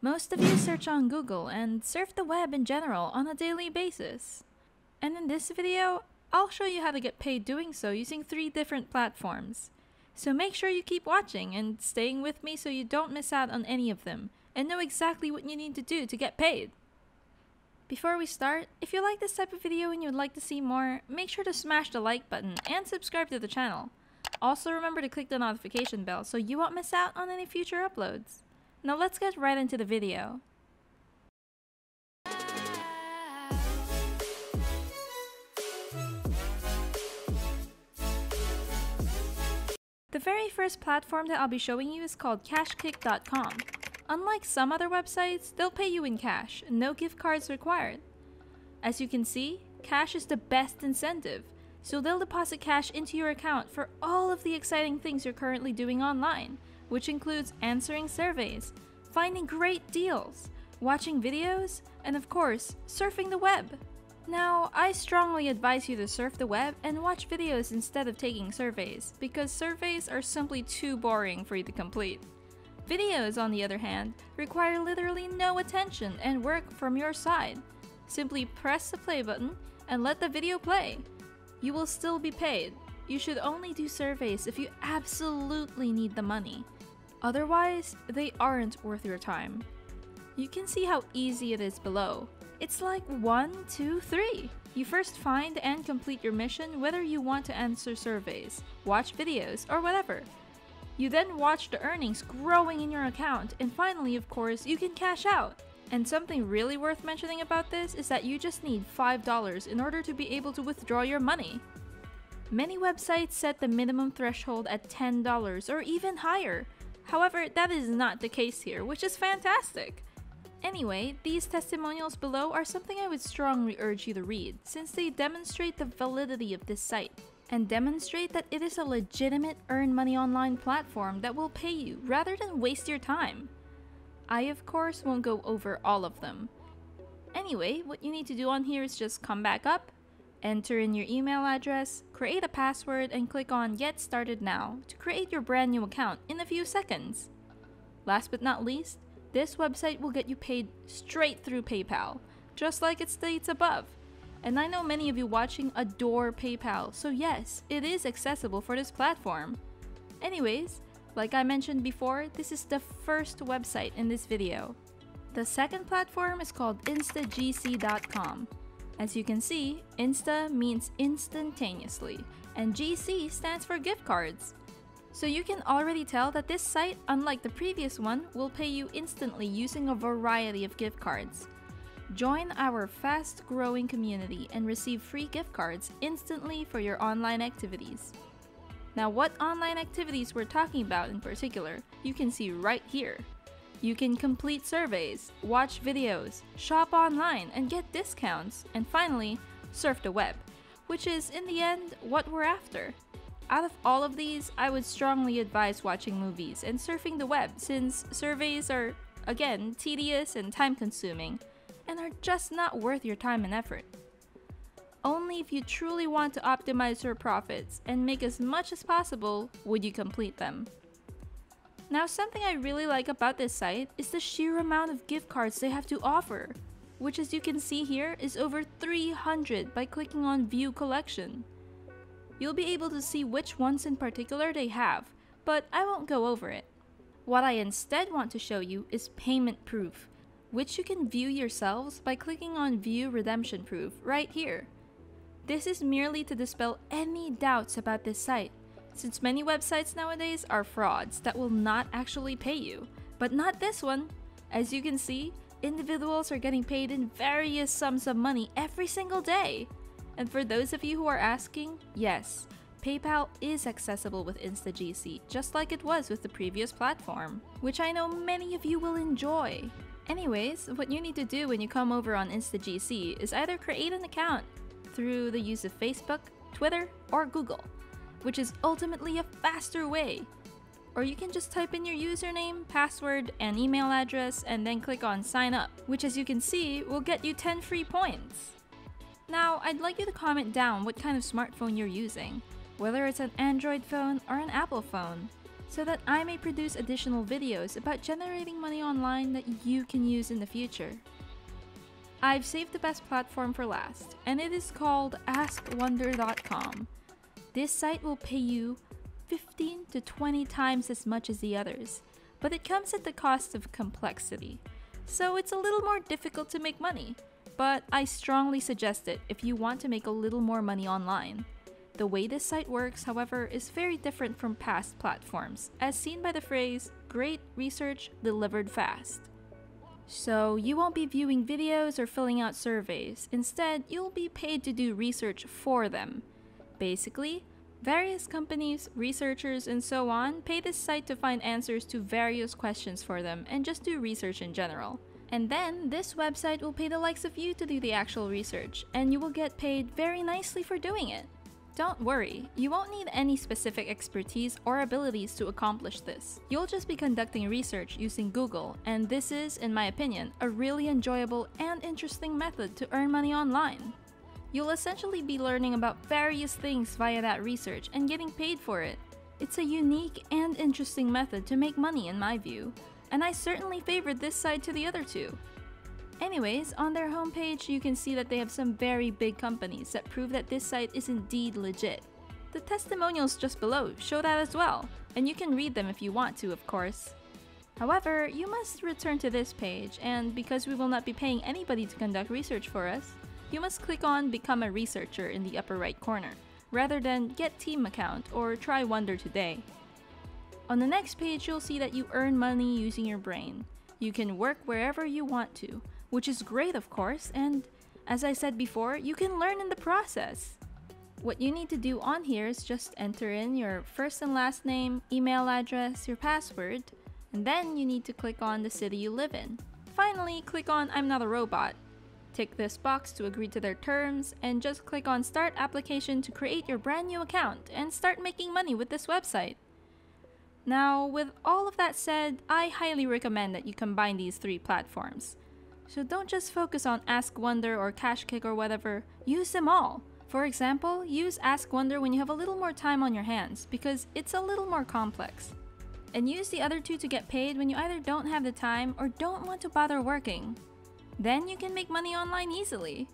Most of you search on Google and surf the web in general on a daily basis. And in this video, I'll show you how to get paid doing so using three different platforms. So make sure you keep watching and staying with me so you don't miss out on any of them and know exactly what you need to do to get paid. Before we start, if you like this type of video and you would like to see more, make sure to smash the like button and subscribe to the channel. Also remember to click the notification bell so you won't miss out on any future uploads. Now let's get right into the video. The very first platform that I'll be showing you is called KashKick.com. Unlike some other websites, they'll pay you in cash, no gift cards required. As you can see, cash is the best incentive, so they'll deposit cash into your account for all of the exciting things you're currently doing online, which includes answering surveys, finding great deals, watching videos, and of course, surfing the web. Now, I strongly advise you to surf the web and watch videos instead of taking surveys, because surveys are simply too boring for you to complete. Videos, on the other hand, require literally no attention and work from your side. Simply press the play button and let the video play. You will still be paid. You should only do surveys if you absolutely need the money. Otherwise, they aren't worth your time. You can see how easy it is below. It's like one, two, three. You first find and complete your mission whether you want to answer surveys, watch videos, or whatever. You then watch the earnings growing in your account, and finally, of course, you can cash out. And something really worth mentioning about this is that you just need $5 in order to be able to withdraw your money. Many websites set the minimum threshold at $10 or even higher. However, that is not the case here, which is fantastic. Anyway, these testimonials below are something I would strongly urge you to read, since they demonstrate the validity of this site, and demonstrate that it is a legitimate earn money online platform that will pay you rather than waste your time. I, of course, won't go over all of them. Anyway, what you need to do on here is just come back up, enter in your email address, create a password, and click on Get Started Now to create your brand new account in a few seconds. Last but not least, this website will get you paid straight through PayPal, just like it states above. And I know many of you watching adore PayPal, so yes, it is accessible for this platform. Anyways, like I mentioned before, this is the first website in this video. The second platform is called instagc.com. As you can see, Insta means instantaneously, and GC stands for gift cards. So you can already tell that this site, unlike the previous one, will pay you instantly using a variety of gift cards. Join our fast growing community and receive free gift cards instantly for your online activities. Now, what online activities we're talking about in particular, you can see right here. You can complete surveys, watch videos, shop online, and get discounts, and finally, surf the web, which is in the end what we're after. Out of all of these, I would strongly advise watching movies and surfing the web since surveys are, again, tedious and time consuming, and are just not worth your time and effort. Only if you truly want to optimize your profits and make as much as possible would you complete them. Now, something I really like about this site is the sheer amount of gift cards they have to offer, which as you can see here is over 300 by clicking on View Collection you'll be able to see which ones in particular they have, but I won't go over it. What I instead want to show you is payment proof, which you can view yourselves by clicking on View Redemption Proof right here. This is merely to dispel any doubts about this site, since many websites nowadays are frauds that will not actually pay you, but not this one. As you can see, individuals are getting paid in various sums of money every single day. And for those of you who are asking, yes, PayPal is accessible with InstaGC, just like it was with the previous platform, which I know many of you will enjoy. Anyways, what you need to do when you come over on InstaGC is either create an account through the use of Facebook, Twitter, or Google, which is ultimately a faster way. Or you can just type in your username, password, and email address and then click on sign up, which as you can see will get you 10 free points. Now, I'd like you to comment down what kind of smartphone you're using, whether it's an Android phone or an Apple phone. so that I may produce additional videos about generating money online that you can use in the future. I've saved the best platform for last, and it is called AskWonder.com. This site will pay you 15 to 20 times as much as the others, but it comes at the cost of complexity. So it's a little more difficult to make money, but I strongly suggest it if you want to make a little more money online. The way this site works, however, is very different from past platforms, as seen by the phrase, great research delivered fast. So, you won't be viewing videos or filling out surveys. Instead, you'll be paid to do research for them. Basically, various companies, researchers, and so on pay this site to find answers to various questions for them and just do research in general. And then, this website will pay the likes of you to do the actual research, and you will get paid very nicely for doing it. Don't worry, you won't need any specific expertise or abilities to accomplish this. You'll just be conducting research using Google, and this is, in my opinion, a really enjoyable and interesting method to earn money online. You'll essentially be learning about various things via that research and getting paid for it. It's a unique and interesting method to make money in my view, and I certainly favored this side to the other two. Anyways, on their homepage, you can see that they have some very big companies that prove that this site is indeed legit. The testimonials just below show that as well, and you can read them if you want to, of course. However, you must return to this page, and because we will not be paying anybody to conduct research for us, you must click on Become a Researcher in the upper right corner, rather than Get Team Account or Try Wonder today. On the next page, you'll see that you earn money using your brain. You can work wherever you want to, which is great, of course, and as I said before, you can learn in the process. What you need to do on here is just enter in your first and last name, email address, your password, and then you need to click on the city you live in. Finally, click on I'm not a robot. Tick this box to agree to their terms, and just click on Start Application to create your brand new account and start making money with this website. Now, with all of that said, I highly recommend that you combine these three platforms. So don't just focus on Ask Wonder or KashKick or whatever, use them all. For example, use Ask Wonder when you have a little more time on your hands, because it's a little more complex. And use the other two to get paid when you either don't have the time or don't want to bother working. Then you can make money online easily.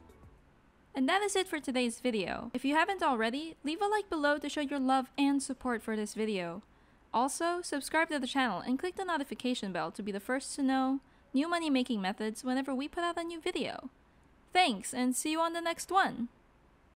And that is it for today's video. If you haven't already, leave a like below to show your love and support for this video. Also, subscribe to the channel and click the notification bell to be the first to know new money making methods whenever we put out a new video. Thanks, and see you on the next one!